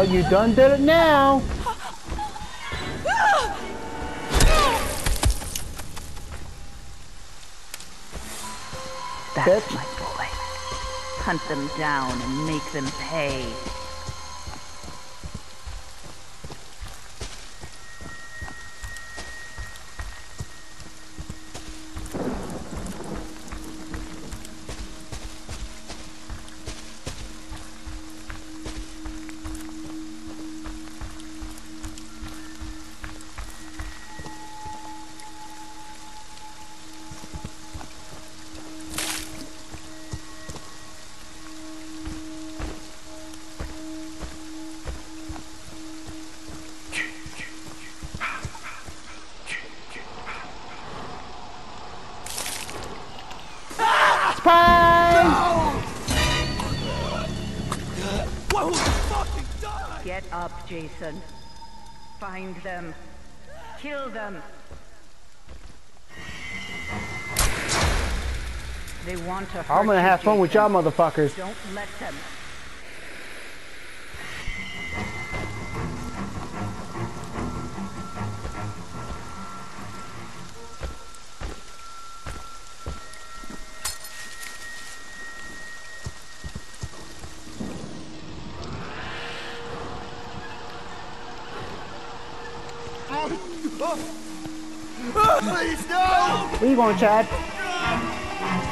Oh, you done did it now. That's Bitch. my boy. Hunt them down and make them pay. Surprise! Whoa, fucking die! Get up, Jason. Find them. Kill them. They want to I'm gonna you, have fun with y'all motherfuckers. Don't let them. Please, no! Where you going, Chad?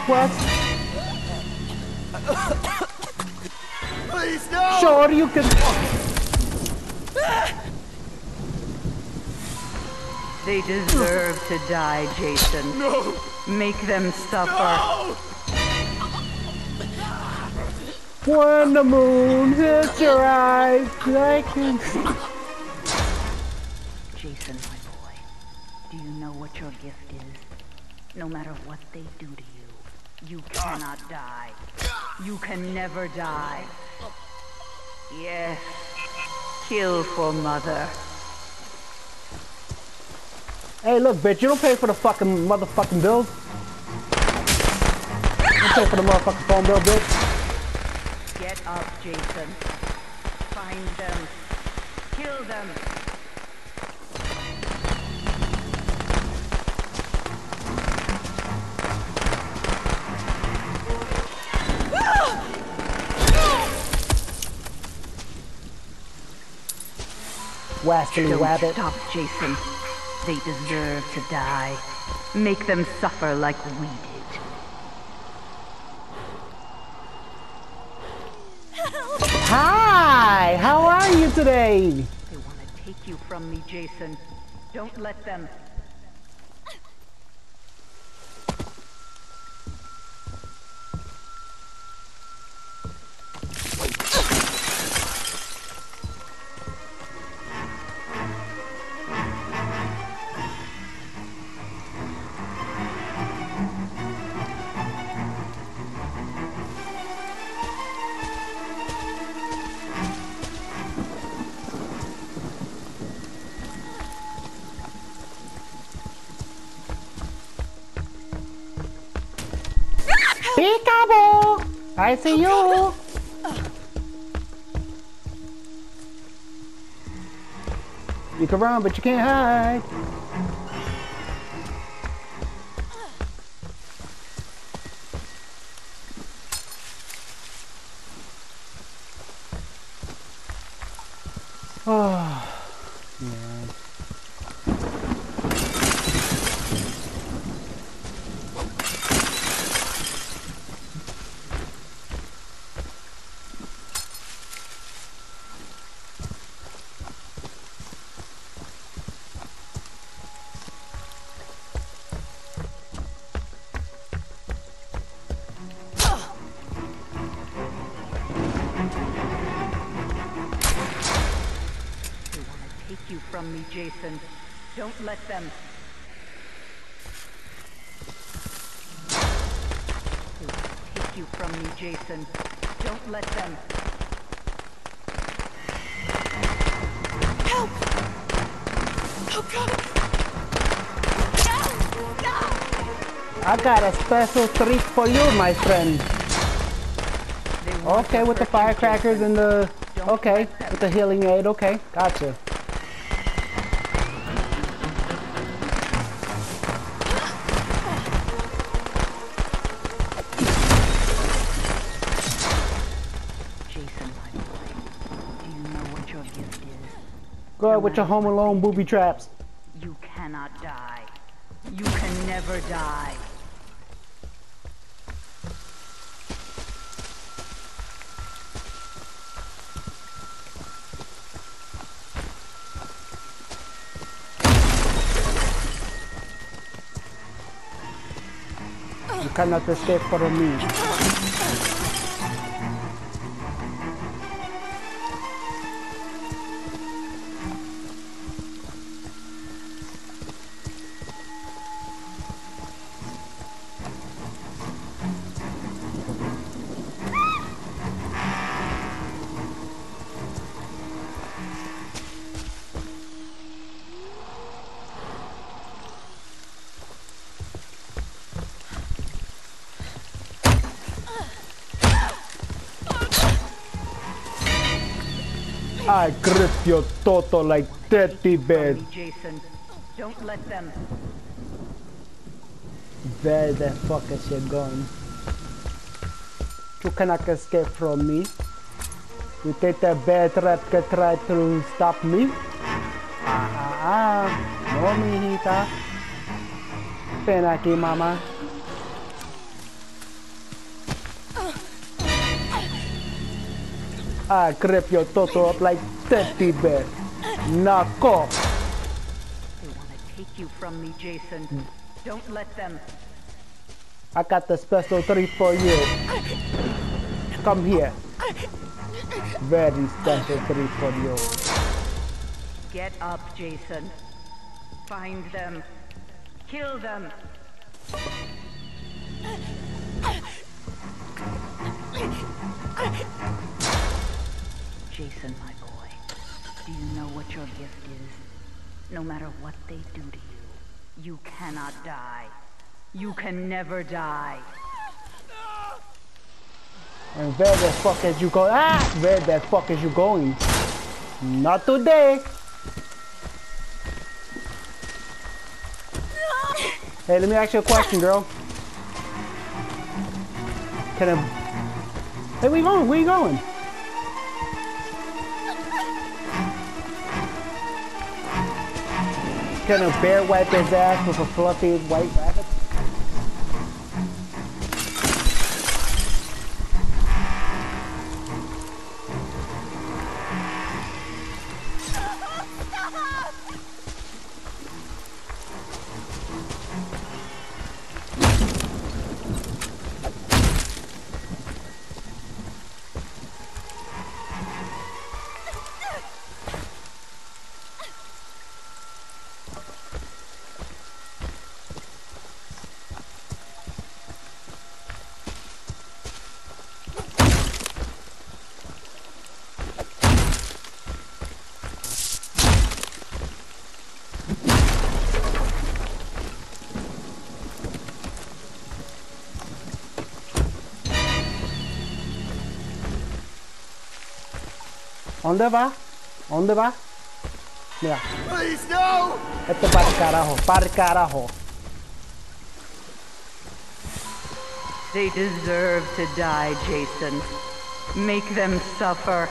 What? Please, no! Sure, you can. They deserve to die, Jason. No! Make them suffer. No! When the moon hits your eyes, I can see. Jason, my boy, do you know what your gift is? No matter what they do to you, you cannot die. You can never die. Yes, kill for mother. Hey, look, bitch, you don't pay for the fucking motherfucking bills. You don't pay for the motherfucking phone bill, bitch. Get up, Jason. Find them. Kill them. Wascally Don't wabbit. stop, Jason. They deserve to die. Make them suffer like we did. Hi, how are you today? They want to take you from me, Jason. Don't let them. I see you! You can run, but you can't hide. From me, Jason. Don't let them. They want to take you from me, Jason. Don't let them. Help! Oh god! No! No! I got a special treat for you, my friend. Okay, with the firecrackers and the... Okay, with the healing aid. Okay, gotcha. Know what your gift is? Go ahead with your Home Alone booby traps. You cannot die. You can never die. You cannot escape from me. I grip your toto like teddy bear. Jason. Don't let them. Where the fuck is she going? You cannot escape from me. You take that bear trap to try to stop me? Ah ah ah. No, mijita. Ven aquí, mama. I grip your toto up like teddy bear. Knock off. They want to take you from me, Jason. Hmm. Don't let them. I got the special treat for you. Come here. Very special treat for you. Get up, Jason. Find them. Kill them. Jason, my boy, do you know what your gift is? No matter what they do to you, you cannot die. You can never die. And where the fuck is you going? Ah! Where the fuck is you going? Not today. Hey, let me ask you a question, girl. Can I... Hey, where you going? Where you going? Can a bear wipe his ass with a fluffy white rabbit? ¿Dónde va? ¿Dónde va? Mira, Please, no! este para el carajo, para el carajo. They deserve to die, Jason. Make them suffer.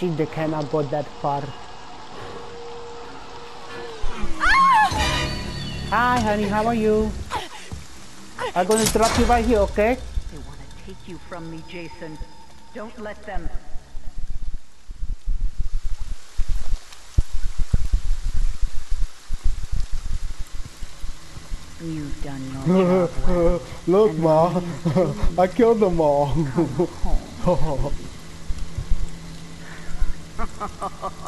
She they cannot go that far. Hi, honey, how are you? I'm gonna drop you right here, okay? They want to take you from me, Jason. Don't let them. You've done your job. Look, ma, I killed them all. Come home.